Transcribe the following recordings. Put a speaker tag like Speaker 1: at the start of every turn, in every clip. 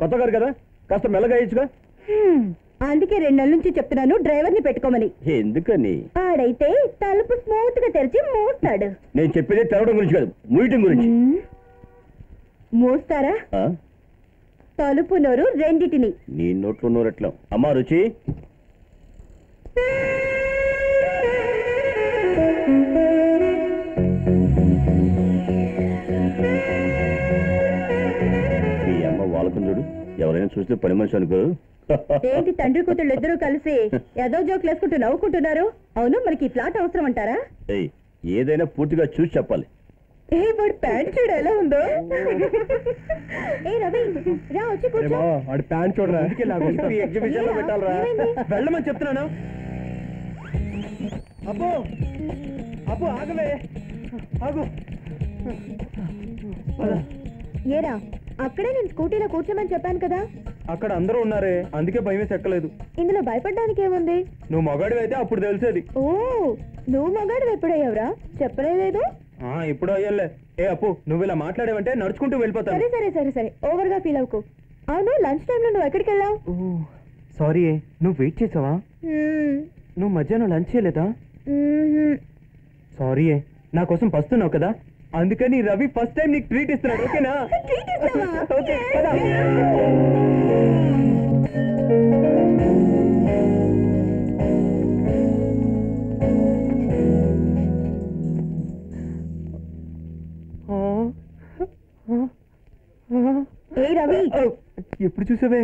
Speaker 1: కొత్త గారు కదా కాస్త మెల్లగా
Speaker 2: హ్మ్, అందుకే రెండు నెలల నుంచి చెప్తున్నాను డ్రైవర్ని పెట్టుకోమని.
Speaker 1: ఎందుకని?
Speaker 2: ఆడైతే తలుపు స్మూత్గా తెరిచి మూస్తాడు.
Speaker 1: నేను చెప్పేది తెరవడం గురించి కాదు ముయటం గురించి.
Speaker 2: మూస్తారా? తలుపు నోరు రెండిటిని.
Speaker 1: నీ నోట్లో నోరెట్లా? అమ్మా రుచి. చూడు ఎవరైనా చూస్తే పని మనిషి అనుకో.
Speaker 2: ఏంటి తండ్రి కూతుళ్ళు ఇద్దరు కలిసి ఏదో జోకులు వేసుకుంటూ నవ్వుకుంటున్నారు? అవును మనకి ఫ్లాట్ అవసరం అంటారా?
Speaker 1: ఏయ్ ఏదైనా పూర్తిగా చూసి చెప్పాలి.
Speaker 2: ఏ వాడు ప్యాంట్ చూడు ఎలా ఉందో. ఏ రవి రా వచ్చి కూర్చో.
Speaker 3: వాడి ప్యాంట్ చూడరా?
Speaker 1: ఈ ఎగ్జిబిషన్లో పెట్టాలరా.
Speaker 2: ఏమైంది?
Speaker 3: వెళ్ళమని చెప్తున్నాను. అబ్బో అబ్బో ఆగవే. ఆగు. పద.
Speaker 2: ఏరా అక్కడే నేను స్కూటీలో కూర్చోమని చెప్పాను కదా.
Speaker 3: అక్కడ అందరూ ఉన్నారే అందుకే భయం వేసి ఎక్కలేదు
Speaker 2: ఇందులో భయపడడానికి ఏముంది?
Speaker 3: నువ్వు మగాడివి అయితే అప్పుడు తెలిసేది.
Speaker 2: ఓ నువ్వు మగాడు ఎప్పుడయ్యావురా? చెప్పలేదు
Speaker 3: ఆ ఇప్పుడు అయ్యలే ఏ అప్పు నువ్వు ఇలా మాట్లాడేవంటే నడుచుకుంటూ వెళ్ళిపోతాను.
Speaker 2: సరే సరే సరే సరే. ఓవర్గా ఫీల్ అవ్వకు. అవును లంచ్ టైంలో నువ్వు ఎక్కడికి వెళ్ళావు?
Speaker 3: సారీ నువ్వు వెయిట్ చేసావా? నువ్వు మధ్యాహ్నం లంచ్ చేయలేదా? సారీ నా కోసం పస్తున్నావు కదా? అందుకని రవి ఫస్ట్ టైం నీకు ట్రీట్ ఇస్తున్నాడు ఓకేనా? ఓకే.
Speaker 2: ఏ రవి.
Speaker 3: ఎప్పుడు చూసావే?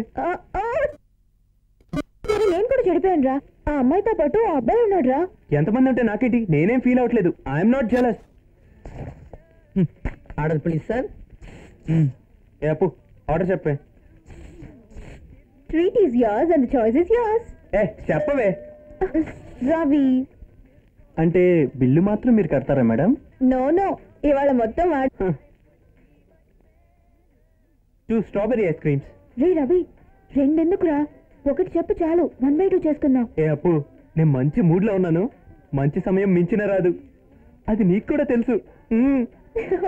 Speaker 2: నేను కూడా చెడిపోయాను రా ఆ అమ్మాయితో పాటు ఆ అబ్బాయి ఉన్నాడు రా
Speaker 3: ఎంతమంది ఉంటే నాకేంటి? నేనేం ఫీల్ అవ్వట్లేదు. I'm not jealous
Speaker 4: order please sir.
Speaker 3: ఏ అప్పు ఆర్డర్ చెప్పే.
Speaker 2: Treat is yours and choice is yours.
Speaker 3: ఏ చెప్పవే.
Speaker 2: రవి.
Speaker 3: అంటే బిల్లు మాత్రం మీరు కడతారా మేడం?
Speaker 2: నో నో ఇవాళ మొత్తం
Speaker 3: టూ స్ట్రాబెరీ ఐస్ క్రీమ్స్
Speaker 2: రే రవి రెండెందుకురా? ఒకటి చెప్పు చాలు. వన్ బై టూ చేసుకుందాం.
Speaker 3: ఏ అప్పు. నేను మంచి మూడ్లో ఉన్నాను. మంచి సమయం మించిన రాదు. అది నీకు కూడా తెలుసు.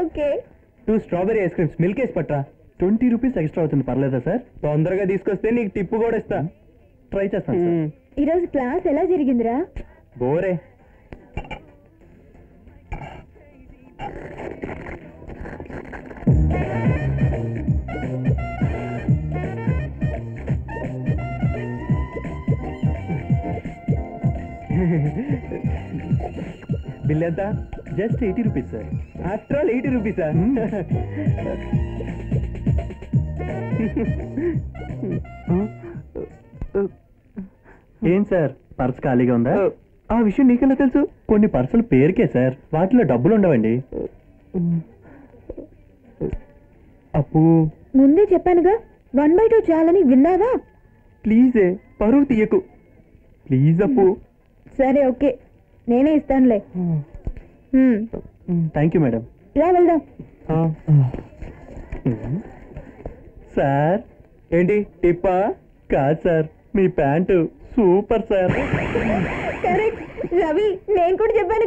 Speaker 2: Okay
Speaker 3: two strawberry ice creams milk వేసి పట్రా ట్వంటీ రూపీస్ ఎక్స్ట్రా అవుతుంది. పర్లేదా సార్ తొందరగా తీసుకొస్తే నీకు టిప్పు కూడా ఇస్తా. ట్రై చేస్తాను
Speaker 2: ఈరోజు క్లాస్ ఎలా జరిగిందిరా?
Speaker 3: బోరే. బిల్ ఎంత? Just eighty rupees sir after all eighty rupees sir ఏం సార్ పర్స్ ఖాళీగా ఉందా? ఆ విషయం నీకెలా తెలుసు? కొన్ని పర్సులు పేరుకే సార్ వాటిలో డబ్బులు ఉండవండి. అప్పు?
Speaker 2: ముందే చెప్పానుగా వన్ బై టూ చాలని విన్నావా?
Speaker 3: ప్లీజే పరువు తీయకు. ప్లీజ్ అప్పు.
Speaker 2: సరే ఓకే. నేనే ఇస్తానులే.
Speaker 3: Thank you madam.
Speaker 2: రా వెళ్దాం.
Speaker 3: సార్ ఏంటి టిప్పా? కాదు సార్ మీ pant. Super sir.
Speaker 2: Correct. Ravi నేను కూడా చెప్పాను